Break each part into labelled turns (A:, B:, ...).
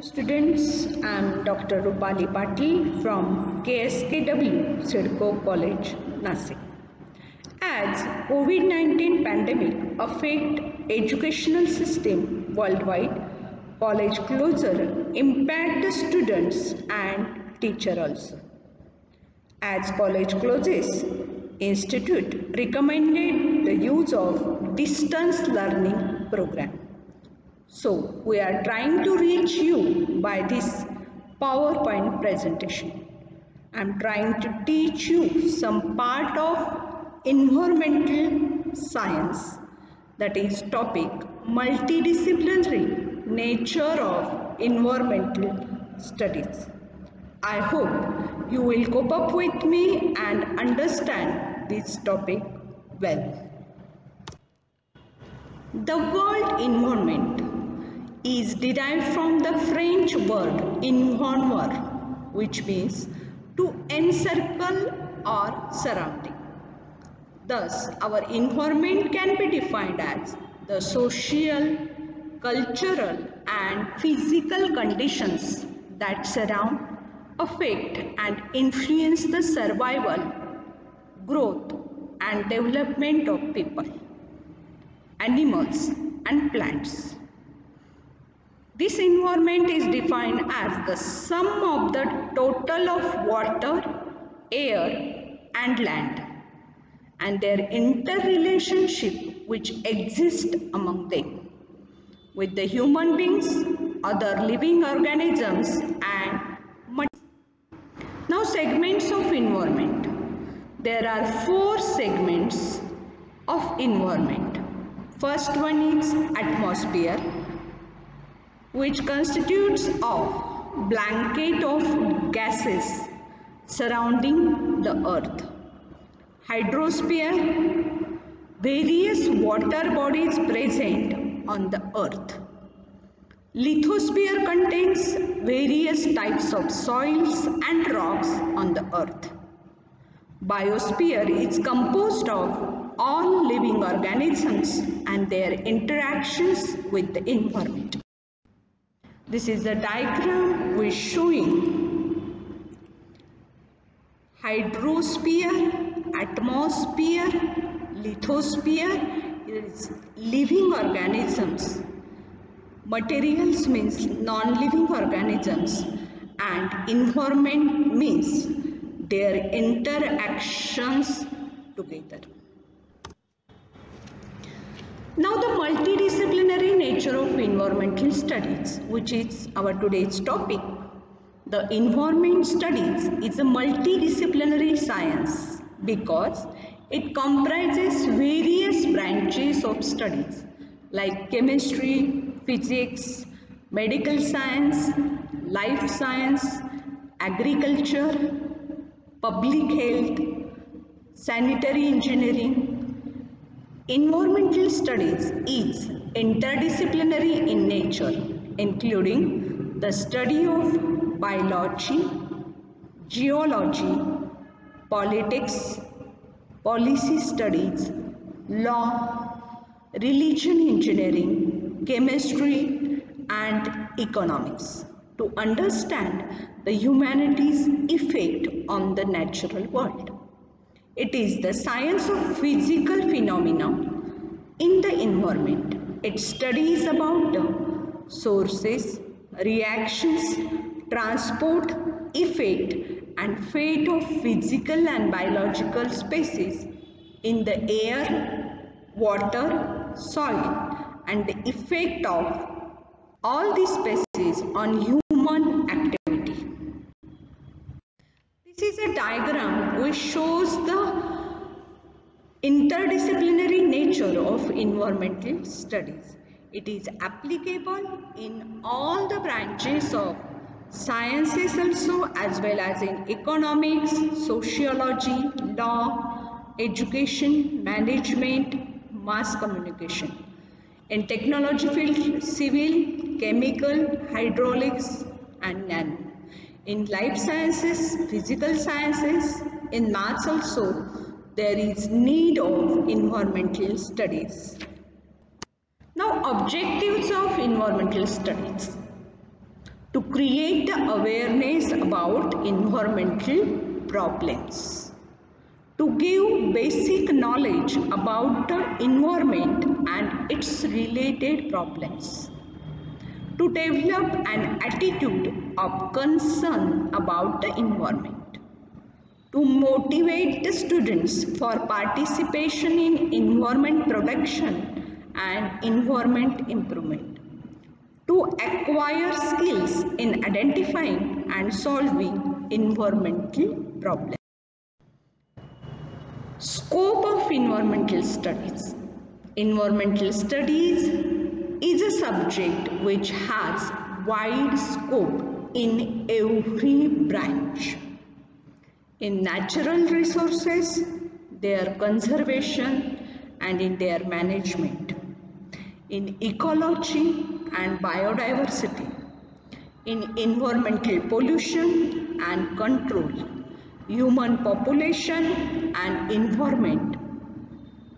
A: Students, I am Dr. Rupali Patil from KSKW CIDCO College, Nasik. As COVID-19 pandemic affect educational system worldwide, college closure impact the students and teacher also. As college closes, institute recommended the use of distance learning program. So we are trying to reach you by this PowerPoint presentation. I am trying to teach you some part of environmental science that is topic multidisciplinary nature of environmental studies. I hope you will cope up with me and understand this topic well. The world environment is derived from the French word environner which means to encircle or surrounding. Thus, our environment can be defined as the social, cultural and physical conditions that surround, affect and influence the survival, growth and development of people, animals and plants. This environment is defined as the sum of the total of water, air and land and their interrelationship which exist among them with the human beings, other living organisms and now segments of environment. There are four segments of environment. First one is atmosphere which constitutes of blanket of gases surrounding the earth. Hydrosphere, various water bodies present on the earth. Lithosphere contains various types of soils and rocks on the earth. Biosphere is composed of all living organisms and their interactions with the environment. This is a diagram which showing hydrosphere, atmosphere, lithosphere is living organisms. Materials means non-living organisms and environment means their interactions together. Now the multidisciplinary nature of environmental studies which is our today's topic. The environment studies is a multidisciplinary science because it comprises various branches of studies like chemistry, physics, medical science, life science, agriculture, public health, sanitary engineering, Environmental studies is interdisciplinary in nature, including the study of biology, geology, politics, policy studies, law, religion engineering, chemistry, and economics to understand the humanities effect on the natural world. It is the science of physical phenomena in the environment. It studies about the sources, reactions, transport, effect and fate of physical and biological species in the air, water, soil and the effect of all these species on human activity. This is a diagram which shows the interdisciplinary nature of environmental studies. It is applicable in all the branches of sciences also as well as in economics, sociology, law, education, management, mass communication. In technology field, civil, chemical, hydraulics and nano in life sciences, physical sciences, in maths also, there is need of environmental studies. Now objectives of environmental studies. to create the awareness about environmental problems, to give basic knowledge about the environment and its related problems, to develop an attitude of concern about the environment, to motivate the students for participation in environment protection and environment improvement to acquire skills in identifying and solving environmental problems. Scope of environmental studies. Environmental studies is a subject which has wide scope in every branch. In natural resources, their conservation and in their management. In ecology, and biodiversity, in environmental pollution and control, human population and environment,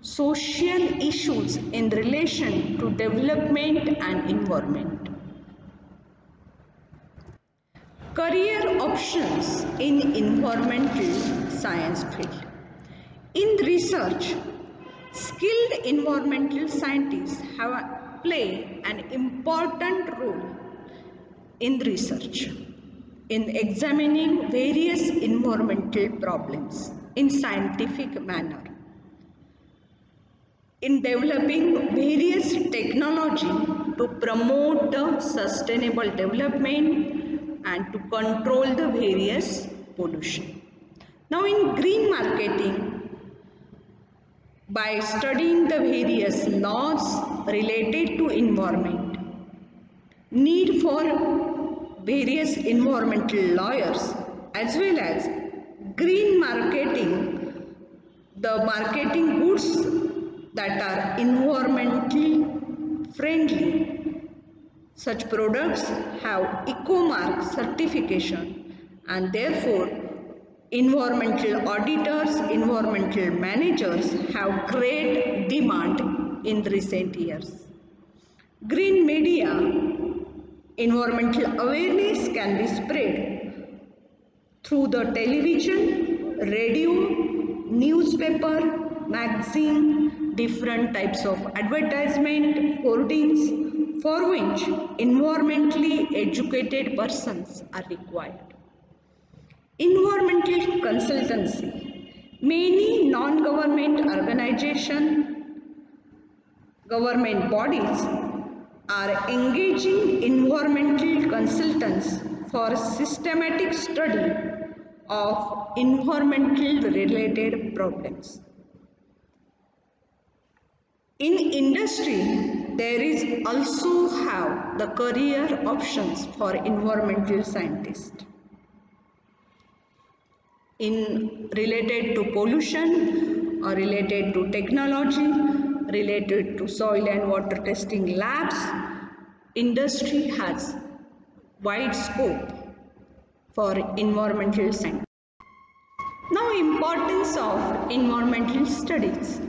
A: social issues in relation to development and environment. Career options in environmental science field. In research, skilled environmental scientists have play an important role in research in examining various environmental problems in scientific manner in developing various technology to promote the sustainable development and to control the various pollution. Now in green marketing, by studying the various laws related to environment, need for various environmental lawyers as well as green marketing, the marketing goods that are environmentally friendly. Such products have EcoMark certification and therefore environmental auditors, environmental managers have great demand in recent years. Green media, environmental awareness can be spread through the television, radio, newspaper, magazine, different types of advertisement, hoardings for which environmentally educated persons are required. Environmental consultancy. Many non-government organizations, government bodies are engaging environmental consultants for systematic study of environmental related problems. In industry, there is also have the career options for environmental scientists in related to pollution or related to technology, related to soil and water testing labs, industry has wide scope for environmental science. Now importance of environmental studies.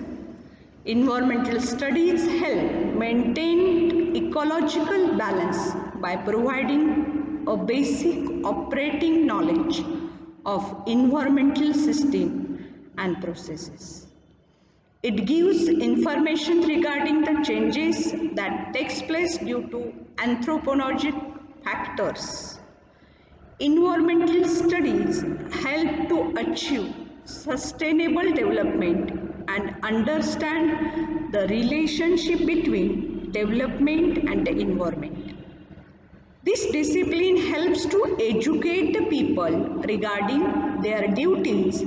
A: Environmental studies help maintain ecological balance by providing a basic operating knowledge of environmental system and processes. It gives information regarding the changes that takes place due to anthropologic factors. Environmental studies help to achieve sustainable development and understand the relationship between development and the environment. This discipline helps to educate the people regarding their duties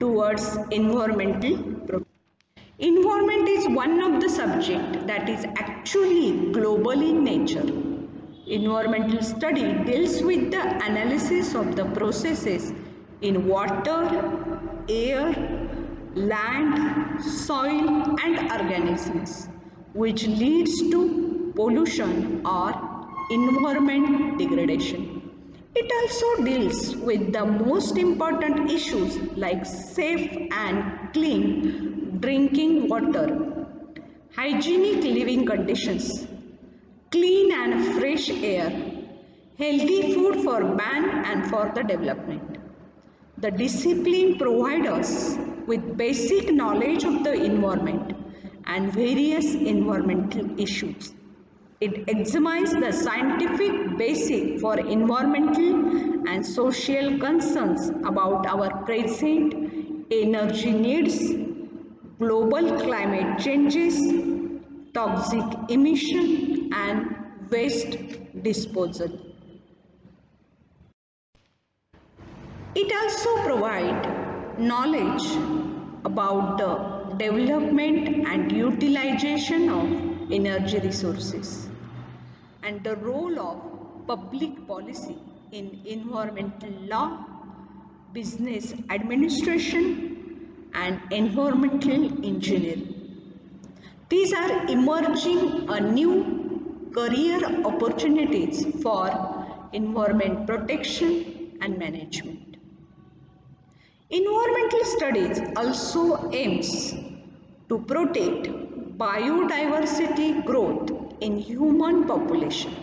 A: towards environmental. Environment is one of the subject that is actually global in nature. Environmental study deals with the analysis of the processes in water, air, land, soil and organisms which leads to pollution or environment degradation. It also deals with the most important issues like safe and clean drinking water, hygienic living conditions, clean and fresh air, healthy food for man and for the development. The discipline provides us with basic knowledge of the environment and various environmental issues. It examines the scientific basis for environmental and social concerns about our present energy needs, global climate changes, toxic emission and waste disposal. It also provides knowledge about the development and utilization of energy resources and the role of public policy in environmental law, business administration and environmental engineering. These are emerging a new career opportunities for environment protection and management. Environmental studies also aims to protect biodiversity growth in human population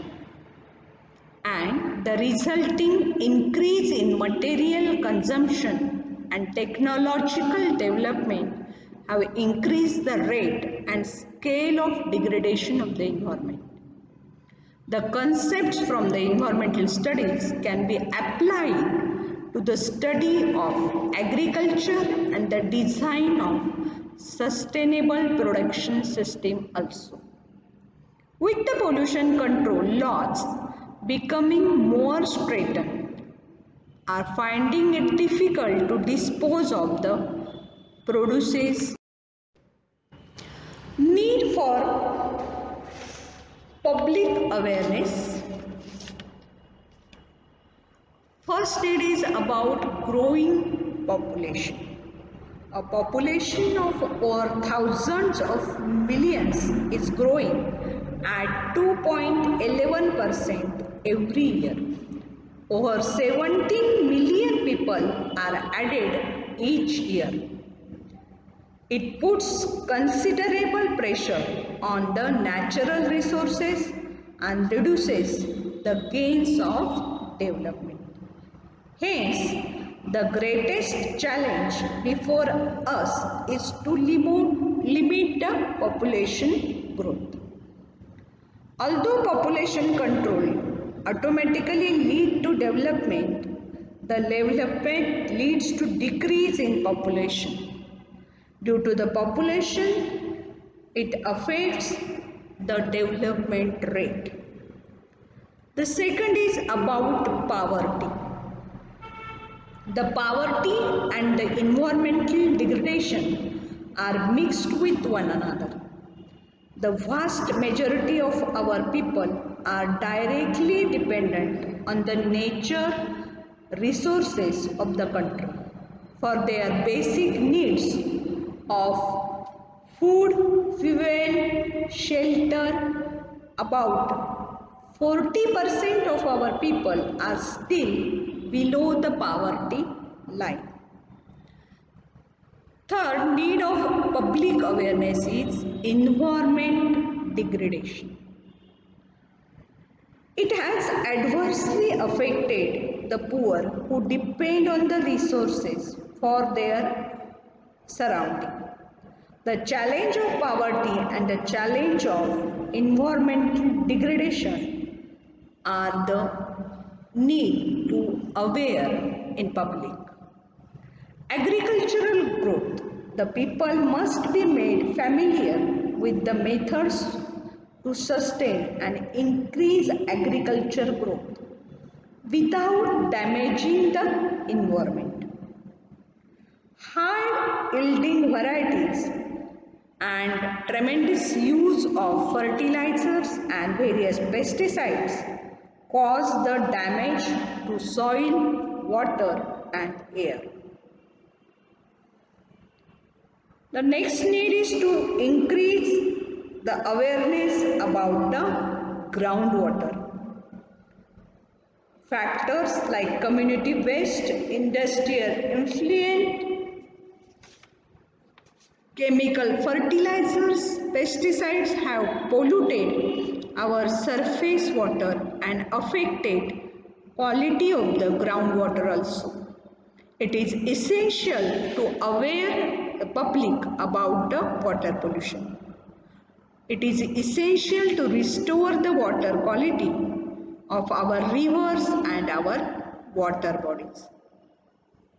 A: and the resulting increase in material consumption and technological development have increased the rate and scale of degradation of the environment. The concepts from the environmental studies can be applied to the study of agriculture and the design of sustainable production system also. With the pollution control laws becoming more straightened, are finding it difficult to dispose of the produces. Need for public awareness. First it is about growing population. A population of over thousands of millions is growing at 2.11% every year. Over 17 million people are added each year. It puts considerable pressure on the natural resources and reduces the gains of development. Hence, the greatest challenge before us is to limit, the population growth. Although population control automatically lead to development, the development leads to decrease in population. Due to the population, it affects the development rate. The second is about poverty. The poverty and the environmental degradation are mixed with one another. The vast majority of our people are directly dependent on the nature resources of the country for their basic needs of food, fuel, shelter. About 40% of our people are still below the poverty line. Third need of public awareness is environment degradation. It has adversely affected the poor who depend on the resources for their surrounding. The challenge of poverty and the challenge of environmental degradation are the need aware in public. Agricultural growth. The people must be made familiar with the methods to sustain and increase agriculture growth without damaging the environment. High yielding varieties and tremendous use of fertilizers and various pesticides cause the damage to soil, water and air. The next need is to increase the awareness about the groundwater. Factors like community waste, industrial influent, chemical fertilizers, pesticides have polluted our surface water and affected quality of the groundwater also. It is essential to aware the public about the water pollution. It is essential to restore the water quality of our rivers and our water bodies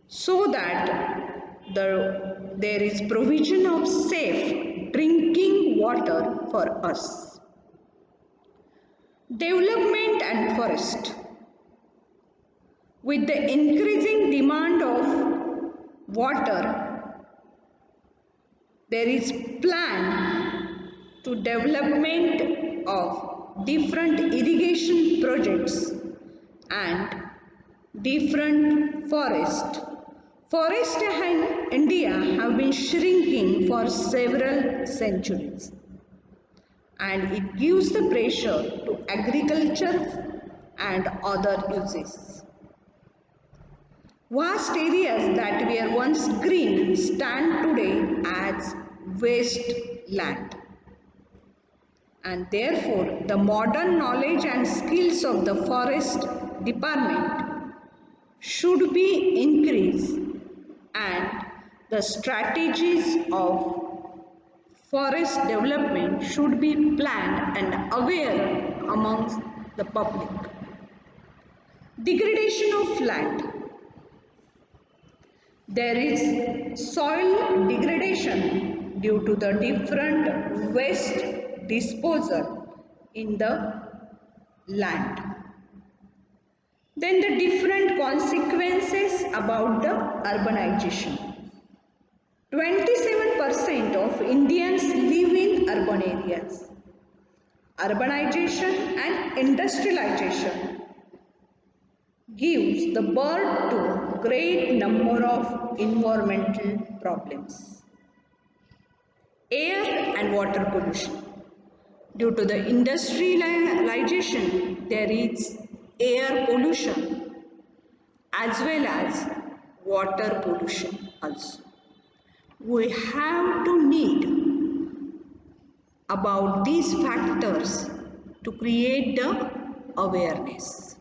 A: so that the, there is provision of safe drinking water for us. Development and forest. With the increasing demand of water, there is plan to development of different irrigation projects and different forest Forests in India have been shrinking for several centuries and it gives the pressure to agriculture and other uses. Vast areas that were once green stand today as wasteland and therefore the modern knowledge and skills of the forest department should be increased and the strategies of forest development should be planned and aware amongst the public. Degradation of land. There is soil degradation due to the different waste disposal in the land. Then the different consequences about the urbanization. 27% of Indians live in urban areas. Urbanization and industrialization gives the birth to great number of environmental problems. Air and water pollution. Due to the industrialization, there is air pollution as well as water pollution also. We have to need about these factors to create the awareness.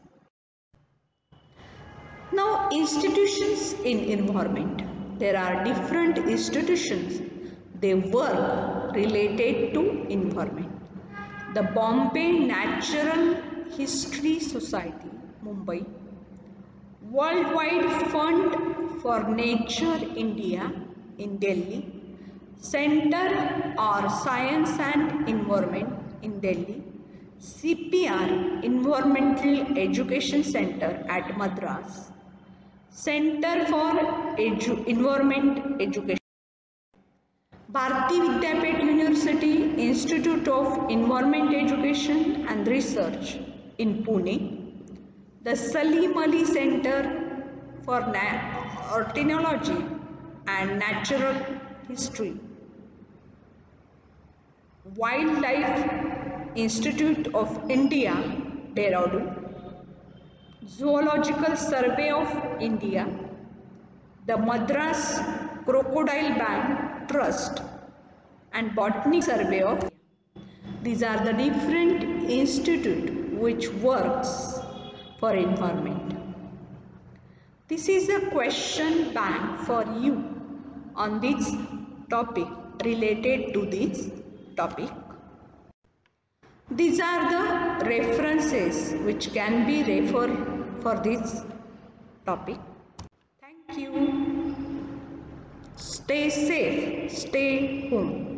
A: Now institutions in environment. There are different institutions. They work related to environment. The Bombay Natural History Society, Mumbai, Worldwide Fund for Nature India in Delhi, Center for Science and Environment in Delhi, CPR Environmental Education Center at Madras, Center for Edu Environment Education. Bharati Vidyapeeth University Institute of Environment Education and Research in Pune, the Salim Ali Center for Ornithology and Natural History, Wildlife Institute of India, Dehradun, Zoological Survey of India, the Madras Crocodile Bank Trust and Botany Survey of India. These are the different institute which works for environment. This is a question bank for you on this topic related to this topic. These are the references which can be referred for this topic. Thank you. Stay safe. Stay home.